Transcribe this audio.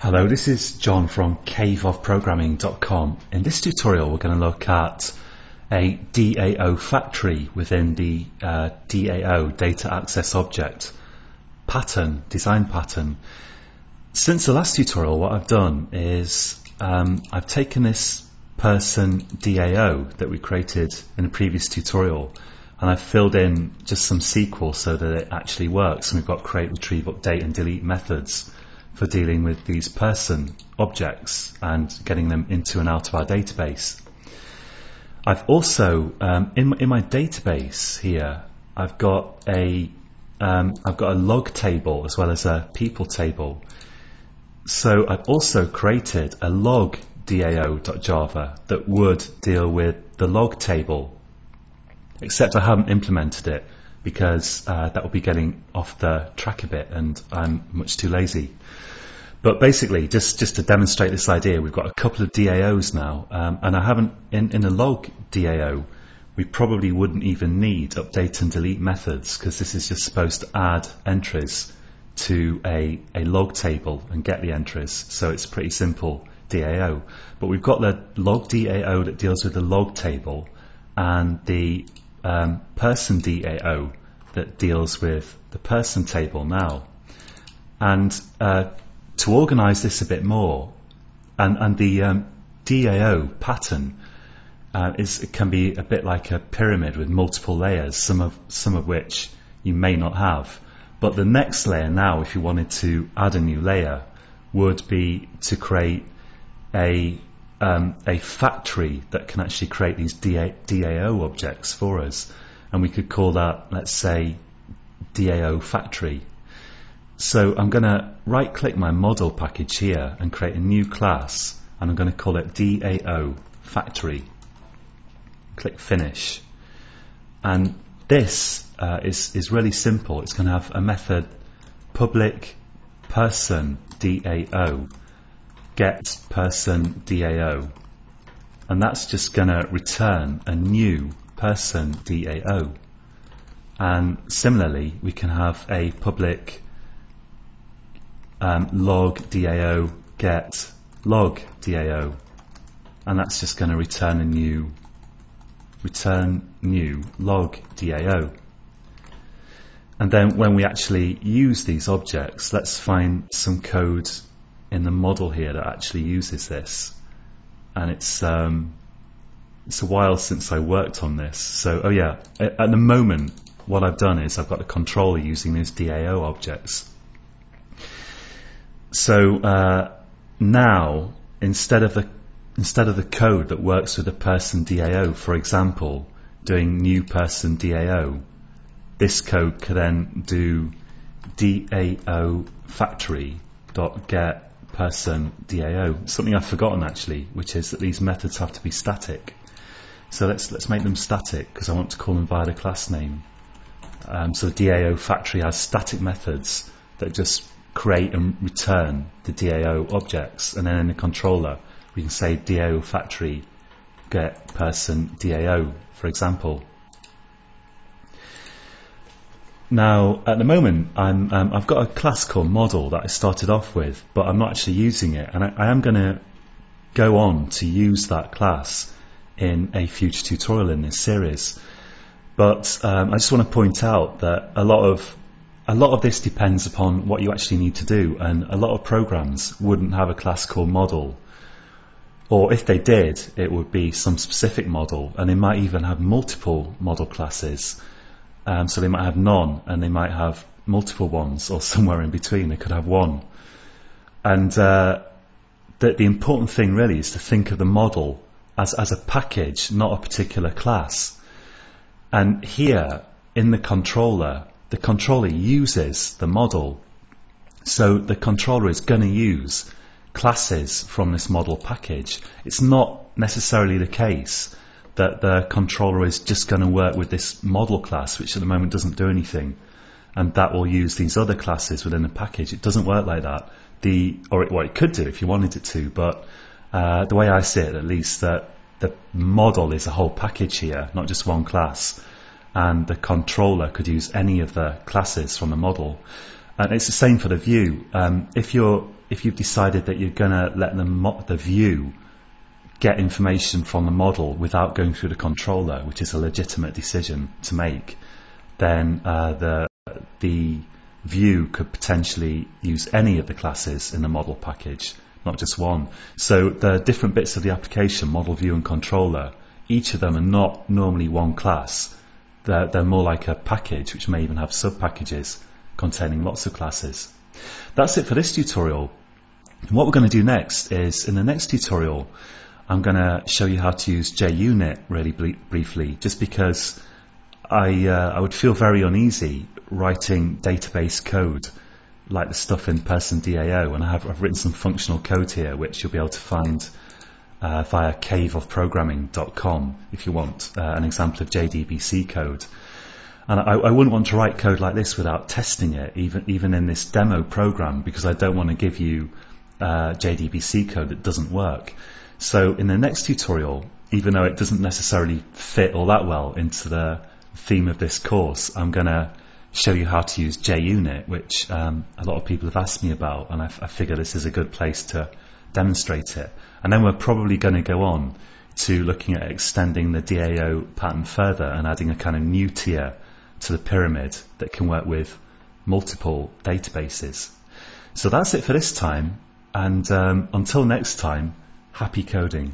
Hello, this is John from caveofprogramming.com. In this tutorial we're going to look at a DAO factory within the uh, DAO data access object pattern, design pattern. Since the last tutorial what I've done is um, I've taken this person DAO that we created in a previous tutorial and I've filled in just some SQL so that it actually works and we've got create, retrieve, update and delete methods for dealing with these person objects and getting them into and out of our database. I've also, um, in, in my database here, I've got a um, I've got a log table as well as a people table. So I've also created a log DAO.java that would deal with the log table, except I haven't implemented it because uh, that will be getting off the track a bit and I'm much too lazy. But basically, just, just to demonstrate this idea, we've got a couple of DAOs now, um, and I haven't, in, in a log DAO, we probably wouldn't even need update and delete methods because this is just supposed to add entries to a, a log table and get the entries. So it's pretty simple DAO. But we've got the log DAO that deals with the log table and the um, person DAO that deals with the person table now. And uh, to organize this a bit more, and, and the um, DAO pattern uh, is can be a bit like a pyramid with multiple layers, some of some of which you may not have. But the next layer now, if you wanted to add a new layer, would be to create a um, a factory that can actually create these DAO objects for us, and we could call that, let's say, DAO factory so I'm going to right click my model package here and create a new class and I'm going to call it DAO factory. Click finish. And this uh, is, is really simple. It's going to have a method public person DAO get person DAO. And that's just going to return a new person DAO. And similarly, we can have a public um, log DAO get log DAO and that's just going to return a new return new log DAO and then when we actually use these objects let's find some code in the model here that actually uses this. And it's um, it's a while since I worked on this. So oh yeah at the moment what I've done is I've got a controller using these DAO objects. So uh, now instead of the instead of the code that works with a person DAO, for example, doing new person DAO, this code can then do DAO factory dot get person DAO. Something I've forgotten actually, which is that these methods have to be static. So let's let's make them static because I want to call them via the class name. Um, so DAO factory has static methods that just create and return the DAO objects and then in the controller we can say DAO factory get person DAO for example. Now at the moment I'm, um, I've got a classical model that I started off with but I'm not actually using it. And I, I am going to go on to use that class in a future tutorial in this series. But um, I just want to point out that a lot of a lot of this depends upon what you actually need to do. And a lot of programs wouldn't have a classical model. Or if they did it would be some specific model. And they might even have multiple model classes um, so they might have none and they might have multiple ones or somewhere in between they could have one and uh, the, the important thing really is to think of the model as, as a package not a particular class and here in the controller the controller uses the model. So the controller is going to use classes from this model package. It's not necessarily the case that the controller is just going to work with this model class, which at the moment doesn't do anything, and that will use these other classes within the package. It doesn't work like that. The or it, well, it could do if you wanted it to, but uh, the way I see it, at least, that the model is a whole package here, not just one class and the controller could use any of the classes from the model. And it's the same for the view. Um, if you're if you've decided that you're going to let the, the view get information from the model without going through the controller, which is a legitimate decision to make, then uh, the the view could potentially use any of the classes in the model package, not just one. So the different bits of the application, model view and controller, each of them are not normally one class. They're, they're more like a package, which may even have sub-packages containing lots of classes. That's it for this tutorial. And what we're going to do next is, in the next tutorial, I'm going to show you how to use JUnit really briefly, just because I, uh, I would feel very uneasy writing database code like the stuff in Person DAO, and I have, I've written some functional code here, which you'll be able to find uh, via caveofprogramming.com if you want uh, an example of JDBC code. And I, I, wouldn't want to write code like this without testing it, even even in this demo program, because I don't want to give you uh, JDBC code that doesn't work. So in the next tutorial, even though it doesn't necessarily fit all that well into the theme of this course, I'm going to show you how to use JUnit, which um, a lot of people have asked me about, and I, figure this is a good place to demonstrate it. And then we're probably going to go on to looking at extending the DAO pattern further and adding a kind of new tier to the pyramid that can work with multiple databases. So that's it for this time, and um, until next time, happy coding.